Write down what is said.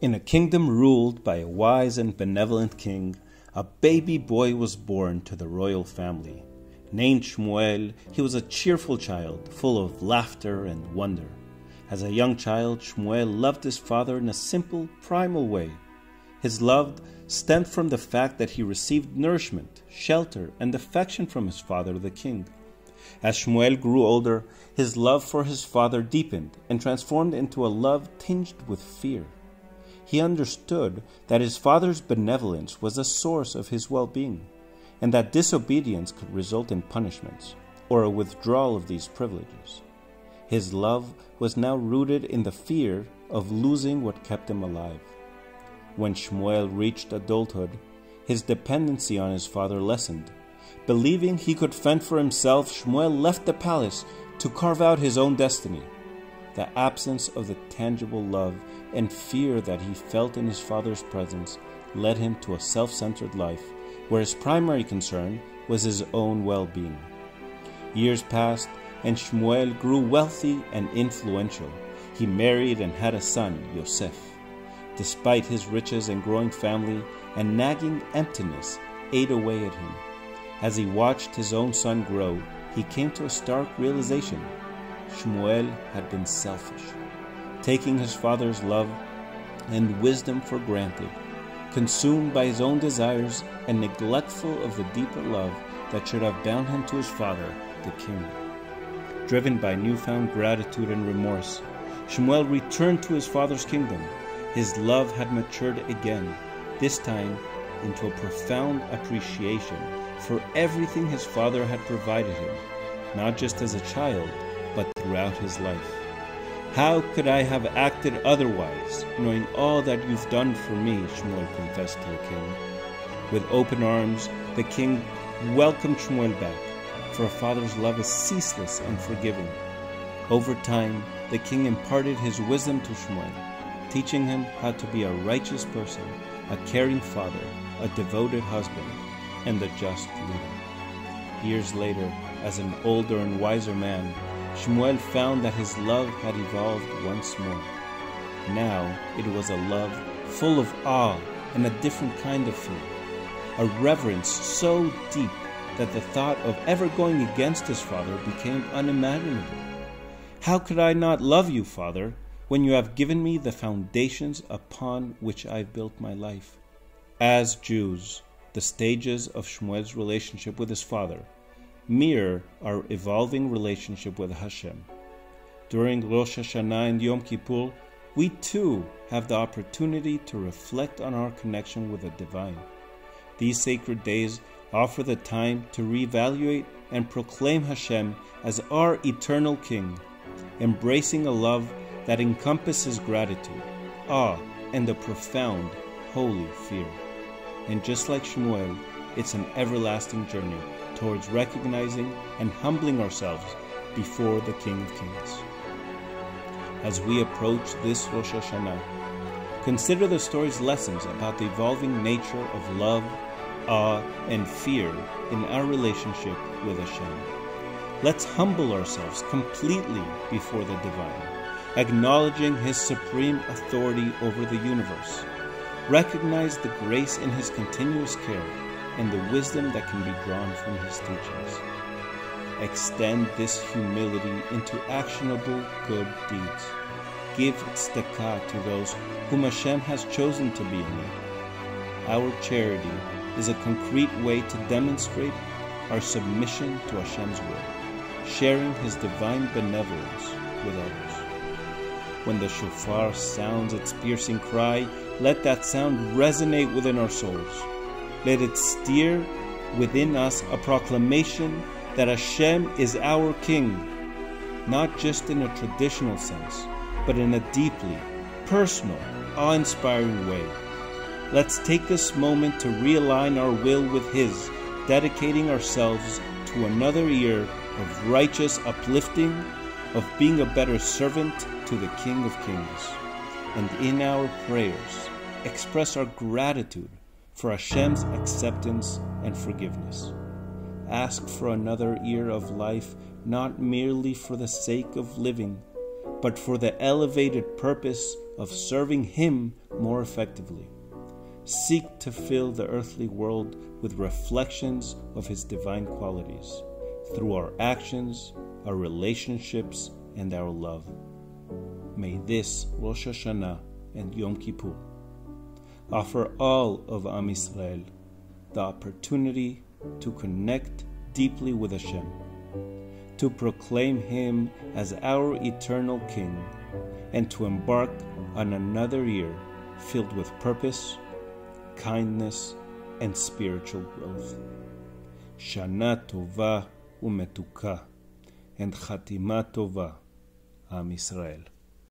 In a kingdom ruled by a wise and benevolent king, a baby boy was born to the royal family. Named Shmuel, he was a cheerful child, full of laughter and wonder. As a young child, Shmuel loved his father in a simple, primal way. His love stemmed from the fact that he received nourishment, shelter, and affection from his father, the king. As Shmuel grew older, his love for his father deepened and transformed into a love tinged with fear he understood that his father's benevolence was a source of his well being, and that disobedience could result in punishments or a withdrawal of these privileges. His love was now rooted in the fear of losing what kept him alive. When Shmuel reached adulthood, his dependency on his father lessened. Believing he could fend for himself, Shmuel left the palace to carve out his own destiny. The absence of the tangible love and fear that he felt in his father's presence led him to a self centered life where his primary concern was his own well being. Years passed, and Shmuel grew wealthy and influential. He married and had a son, Yosef. Despite his riches and growing family, a nagging emptiness ate away at him. As he watched his own son grow, he came to a stark realization Shmuel had been selfish, taking his father's love and wisdom for granted, consumed by his own desires and neglectful of the deeper love that should have bound him to his father, the king. Driven by newfound gratitude and remorse, Shmuel returned to his father's kingdom. His love had matured again, this time into a profound appreciation for everything his father had provided him, not just as a child, throughout his life. How could I have acted otherwise, knowing all that you've done for me? Shmuel confessed to the king. With open arms, the king welcomed Shmuel back, for a father's love is ceaseless and forgiving. Over time, the king imparted his wisdom to Shmuel, teaching him how to be a righteous person, a caring father, a devoted husband, and a just leader. Years later, as an older and wiser man, Shmuel found that his love had evolved once more. Now it was a love full of awe and a different kind of fear, a reverence so deep that the thought of ever going against his father became unimaginable. How could I not love you, Father, when you have given me the foundations upon which I've built my life? As Jews, the stages of Shmuel's relationship with his father mirror our evolving relationship with Hashem. During Rosh Hashanah and Yom Kippur, we too have the opportunity to reflect on our connection with the divine. These sacred days offer the time to reevaluate and proclaim Hashem as our eternal King, embracing a love that encompasses gratitude, awe, and a profound, holy fear. And just like Shmuel, it's an everlasting journey towards recognizing and humbling ourselves before the King of Kings. As we approach this Rosh Hashanah, consider the story's lessons about the evolving nature of love, awe, and fear in our relationship with Hashem. Let's humble ourselves completely before the divine, acknowledging His supreme authority over the universe. Recognize the grace in His continuous care and the wisdom that can be drawn from his teachings. Extend this humility into actionable good deeds. Give tzedakah to those whom Hashem has chosen to be in need. Our charity is a concrete way to demonstrate our submission to Hashem's will, sharing His divine benevolence with others. When the shofar sounds its piercing cry, let that sound resonate within our souls let it steer within us a proclamation that Hashem is our King, not just in a traditional sense, but in a deeply personal, awe inspiring way. Let's take this moment to realign our will with His, dedicating ourselves to another year of righteous uplifting, of being a better servant to the King of Kings. And in our prayers, express our gratitude for Hashem's acceptance and forgiveness. Ask for another year of life not merely for the sake of living, but for the elevated purpose of serving Him more effectively. Seek to fill the earthly world with reflections of His divine qualities through our actions, our relationships, and our love. May this Rosh Hashanah and Yom Kippur offer all of Am Israel the opportunity to connect deeply with Hashem, to proclaim Him as our eternal King, and to embark on another year filled with purpose, kindness, and spiritual growth. Shana Tova umetuka, and Chatima Tova, Am Israel.